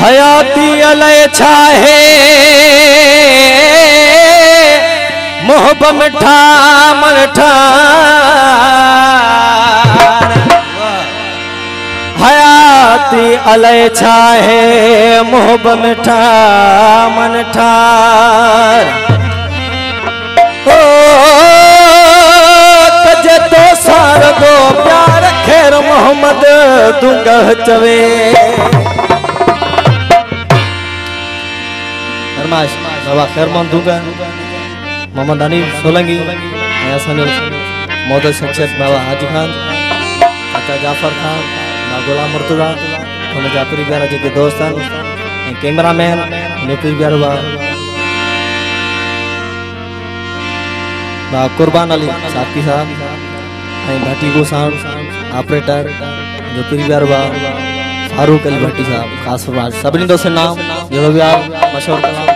हयाती अलय छाहे मोहब मिठा मठा हयाती अलय छाहे मोहब मिठा मठा ठार तो सार प्यार खैर मोहम्मद दूंगा चवे Mas Bapak Herman Duga Muhammad Hanif Solangi Hasanul Moda Syekh Bapak Haji Khan Kakak Jafar Khan Nagula Murtuda Kami Jafri Biara Jika Dostan Kameramen Nipil Biara Bapak Kurban Ali Sakti Sahab Bhati Gosam Operator Jafri Biara Bapak Farooq Ali भट्टी साहब खास फरमाइश सभी दोस्तों नाम जो भी आप मशहूर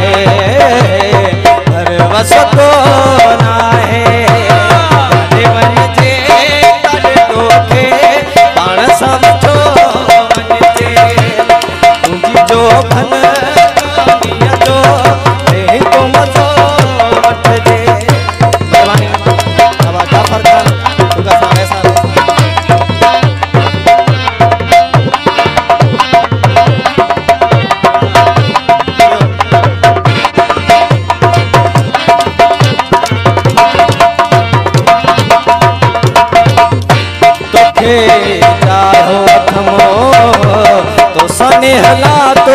है हर वसत तो सिह तो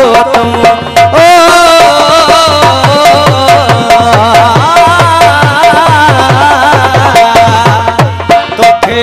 तोखे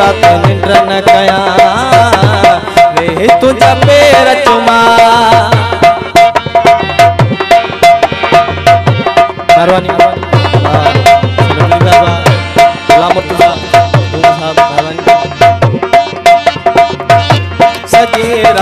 रात निंड न कया तुझा पेर चुमा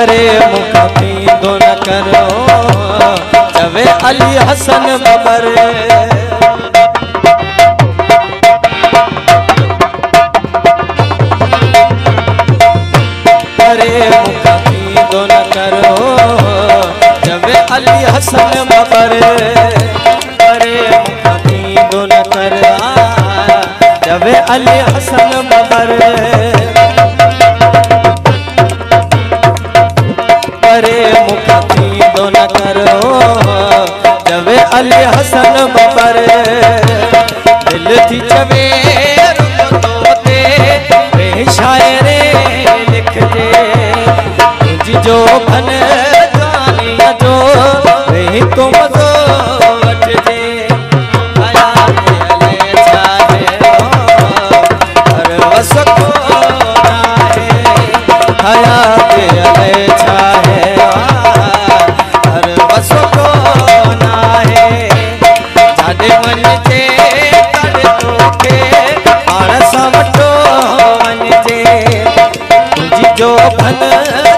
हमारे मुख दो न करो जवे अली हसन बबर अरे मुख दो न करो जवे अली हसन बबर अरे मुख दो न करा जवे अली हसन बबर मन